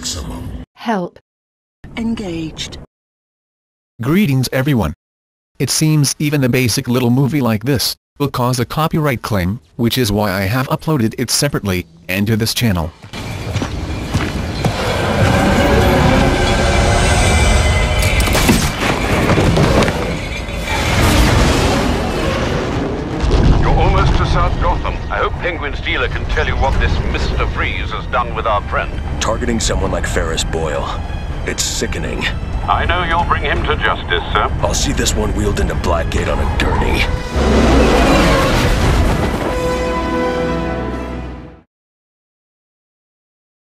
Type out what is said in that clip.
Maximum. Help. Engaged. Greetings everyone. It seems even a basic little movie like this will cause a copyright claim, which is why I have uploaded it separately, and to this channel. South Gotham. I hope Penguin Stealer can tell you what this Mr. Freeze has done with our friend. Targeting someone like Ferris Boyle. It's sickening. I know you'll bring him to justice, sir. I'll see this one wheeled into Blackgate on a gurney.